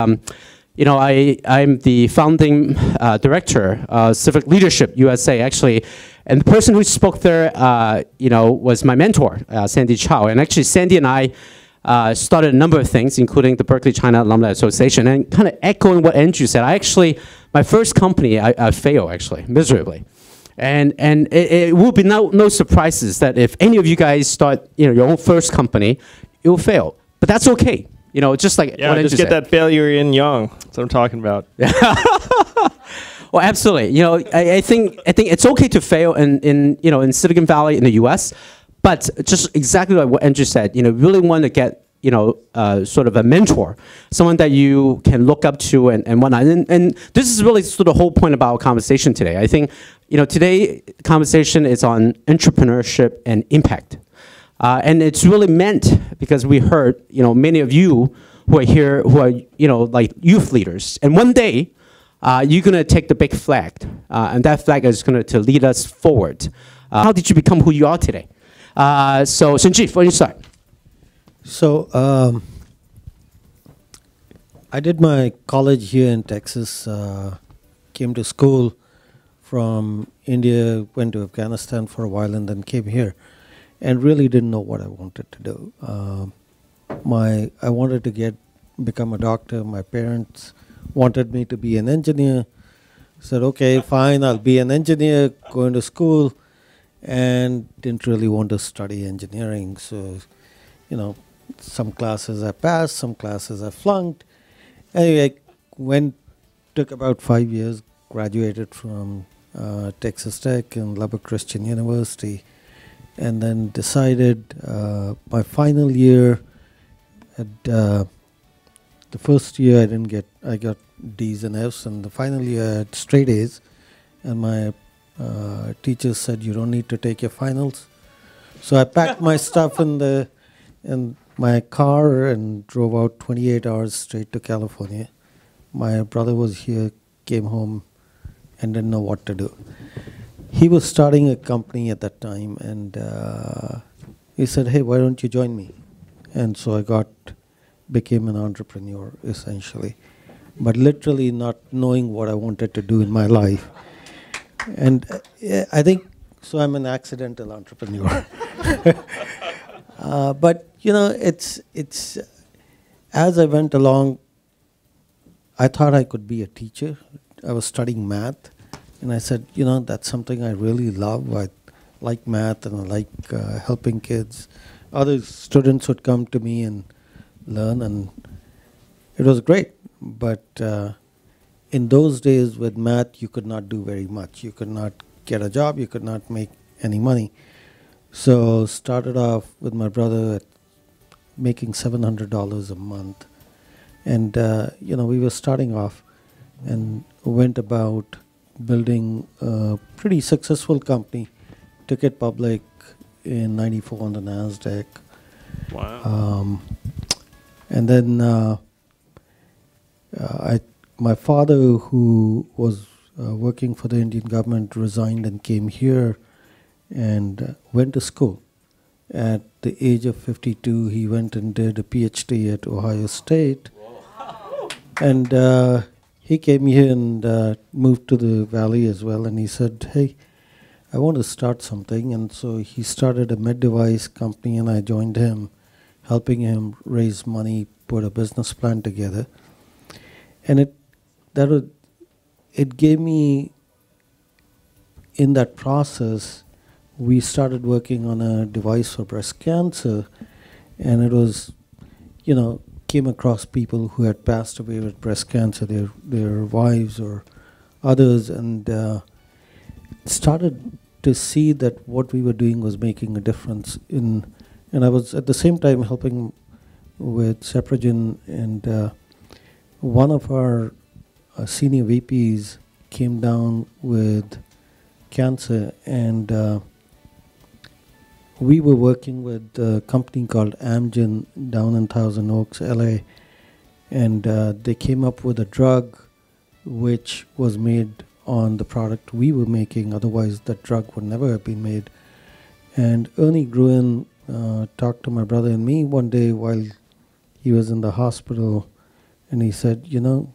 Um, you know, I, I'm the founding uh, director, uh, Civic Leadership USA, actually. And the person who spoke there, uh, you know, was my mentor, uh, Sandy Chow. And actually, Sandy and I uh, started a number of things, including the Berkeley China Alumni Association. And kind of echoing what Andrew said, I actually, my first company, I, I failed, actually, miserably. And, and it, it will be no, no surprises that if any of you guys start you know, your own first company, it will fail. But that's okay. You know, just like Yeah, just get said. that failure in young. That's what I'm talking about. Well, absolutely. You know, I, I think I think it's okay to fail in, in you know in Silicon Valley in the U.S., but just exactly like what Andrew said. You know, really want to get you know uh, sort of a mentor, someone that you can look up to and, and whatnot. And, and this is really sort of the whole point about our conversation today. I think you know today conversation is on entrepreneurship and impact. Uh, and it's really meant because we heard, you know, many of you who are here who are, you know, like youth leaders. And one day, uh, you're going to take the big flag, uh, and that flag is going to lead us forward. Uh, how did you become who you are today? Uh, so, Sanjeev, why don't you start? So, um, I did my college here in Texas, uh, came to school from India, went to Afghanistan for a while, and then came here, and really didn't know what I wanted to do. Um, my I wanted to get become a doctor. My parents wanted me to be an engineer. Said, okay, fine, I'll be an engineer, going to school, and didn't really want to study engineering. So, you know, some classes I passed, some classes I flunked. Anyway, I went, took about five years, graduated from uh, Texas Tech and Lubbock Christian University, and then decided uh, my final year, at uh, the first year I didn't get, I got D's and F's, and the final year I had straight A's, and my uh, teachers said you don't need to take your finals. So I packed my stuff in the in my car and drove out 28 hours straight to California. My brother was here, came home, and didn't know what to do. He was starting a company at that time, and uh, he said, "Hey, why don't you join me?" And so I got became an entrepreneur essentially, but literally not knowing what I wanted to do in my life. And uh, I think so. I'm an accidental entrepreneur. Uh, but you know, it's it's as I went along, I thought I could be a teacher. I was studying math, and I said, you know, that's something I really love. I like math, and I like uh, helping kids. Other students would come to me and learn, and it was great. But uh, in those days, with math, you could not do very much. You could not get a job. You could not make any money. So started off with my brother making seven hundred dollars a month, and uh, you know we were starting off, and went about building a pretty successful company. Took it public in '94 on the Nasdaq, Wow. um, and then uh, uh, I, my father, who was uh, working for the Indian government, resigned and came here and uh, went to school. At the age of 52, he went and did a PhD at Ohio State. And uh, he came here and uh, moved to the valley as well. And he said, Hey, I want to start something. And so he started a med device company, and I joined him, helping him raise money, put a business plan together. And it, that would, it gave me, in that process, we started working on a device for breast cancer, and it was, you know, came across people who had passed away with breast cancer, their their wives or others, and uh, started to see that what we were doing was making a difference in, and I was at the same time helping with Seprogen, and uh, one of our uh, senior VPs came down with cancer, and uh, we were working with a company called Amgen down in Thousand Oaks, LA, and uh, they came up with a drug which was made on the product we were making. Otherwise, that drug would never have been made. And Ernie Gruen uh, talked to my brother and me one day while he was in the hospital, And he said, You know,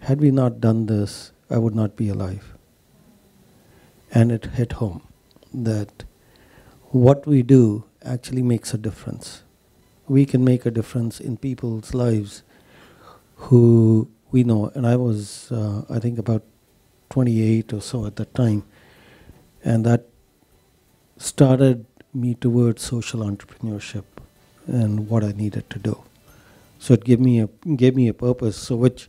had we not done this, I would not be alive. And it hit home that what we do actually makes a difference. We can make a difference in people's lives who we know. And I was, uh, I think, about 28 or so at that time. And that started me towards social entrepreneurship and what I needed to do. So it gave me a gave me a purpose. So which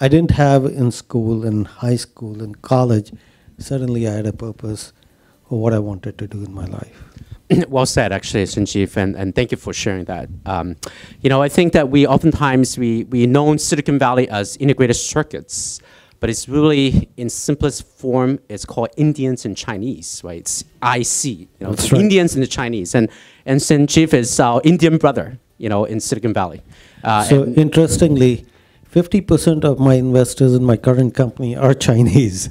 I didn't have in school, in high school, in college. Suddenly, I had a purpose of what I wanted to do in my life. well said, actually, Sanjeev, and, and thank you for sharing that. Um, you know, I think that we oftentimes we we know Silicon Valley as integrated circuits, but it's really in simplest form. It's called Indians and Chinese, right? It's IC, you know, right. Indians and the Chinese, and and Sanjeev is our Indian brother, you know, in Silicon Valley. Uh, so interestingly, 50% of my investors in my current company are Chinese.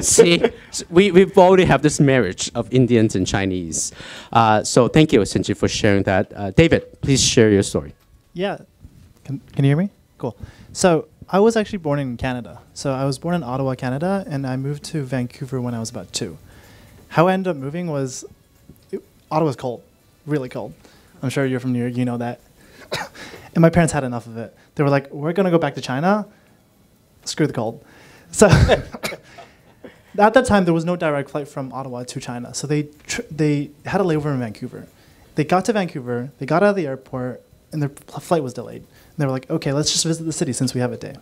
See, s- we, we already have this marriage of Indians and Chinese. Uh, so thank you, Sanjeev, for sharing that. Uh, David, please share your story. Yeah. Can, can you hear me? Cool. So I was actually born in Canada. So I was born in Ottawa, Canada, and I moved to Vancouver when I was about two. How I ended up moving was it, Ottawa's cold, really cold. I'm sure you're from New York, you know that. And my parents had enough of it. They were like, we're going to go back to China. Screw the cold. So at that time, there was no direct flight from Ottawa to China. So they, tr- they had a layover in Vancouver. They got to Vancouver, they got out of the airport, and their flight was delayed. And they were like, okay, let's just visit the city since we have a day.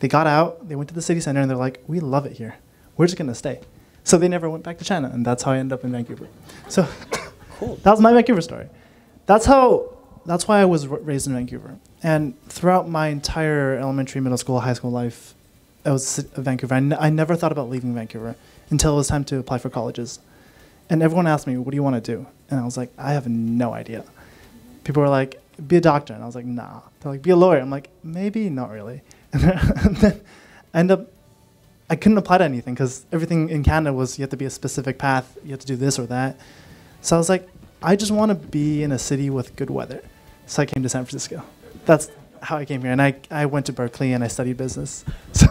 They got out, they went to the city center, and they're like, we love it here. We're just going to stay. So they never went back to China, and that's how I ended up in Vancouver. So cool. that was my Vancouver story. That's how. That's why I was raised in Vancouver. And throughout my entire elementary, middle school, high school life, I was Vancouver. I, never thought about leaving Vancouver until it was time to apply for colleges. And everyone asked me, "What do you want to do?" And I was like, "I have no idea." People were like, "Be a doctor," and I was like, "Nah." They're like, "Be a lawyer." I'm like, "Maybe, not really." And then I end up I couldn't apply to anything because everything in Canada was you have to be a specific path, you have to do this or that. So I was like, I just want to be in a city with good weather. So I came to San Francisco. That's how I came here. And I, I went to Berkeley and I studied business. So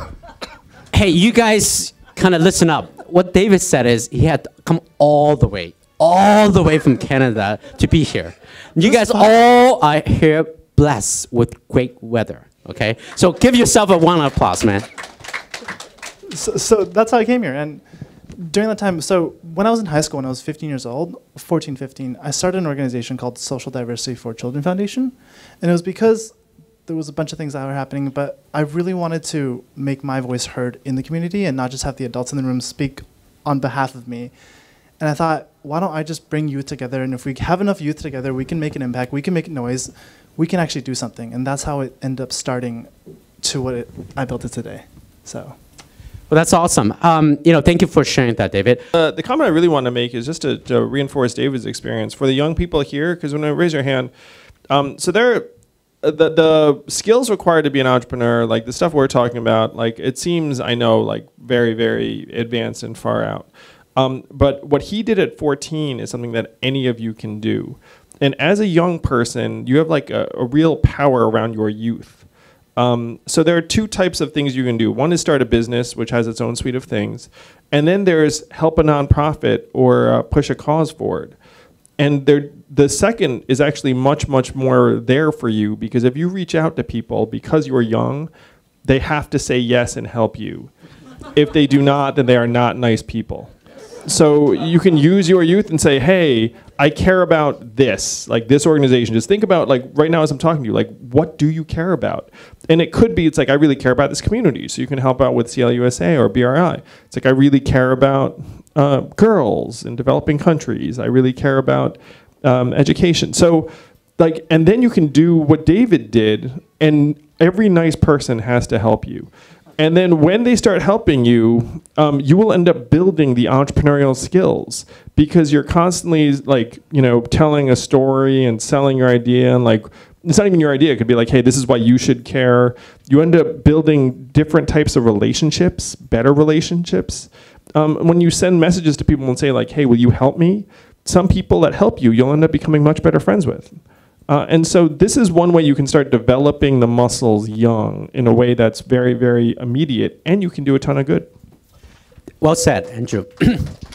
Hey, you guys kind of listen up. What David said is he had to come all the way, all the way from Canada to be here. You guys all are here blessed with great weather. Okay, so give yourself a one applause, man. so, so that's how I came here. And during that time, so when I was in high school, when I was 15 years old, 14, 15, I started an organization called Social Diversity for Children Foundation. And it was because there was a bunch of things that were happening, but I really wanted to make my voice heard in the community and not just have the adults in the room speak on behalf of me. And I thought, why don't I just bring youth together? And if we have enough youth together, we can make an impact, we can make noise, we can actually do something. And that's how it ended up starting to what it, I built it today. So. Well, that's awesome. Um, you know, thank you for sharing that, David. Uh, the comment I really want to make is just to, to reinforce David's experience for the young people here, because when I raise your hand, um, so there, uh, the the skills required to be an entrepreneur, like the stuff we're talking about, like it seems I know like very very advanced and far out. Um, but what he did at 14 is something that any of you can do. And as a young person, you have like a, a real power around your youth. Um, so there are two types of things you can do. One is start a business, which has its own suite of things, and then there's help a nonprofit or uh, push a cause forward. And there, the second is actually much, much more there for you because if you reach out to people because you're young, they have to say yes and help you. If they do not, then they are not nice people so you can use your youth and say hey i care about this like this organization. Just think about like right now as i'm talking to you like what do you care about? And it could be it's like i really care about this community. So you can help out with CLUSA or BRI it's like i really care about uh, girls in developing countries. I really care about um, education. So like and then you can do what david did and every nice person has to help you and then when they start helping you, um, you will end up building the entrepreneurial skills because you're constantly like, you know, telling a story and selling your idea and like it's not even your idea. It could be like, hey, this is why you should care. You end up building different types of relationships, better relationships. Um, when you send messages to people and say like, hey, will you help me? Some people that help you, you'll end up becoming much better friends with Uh, and so this is one way you can start developing the muscles young in a way that's very, very immediate, and you can do a ton of good. Well said, Andrew.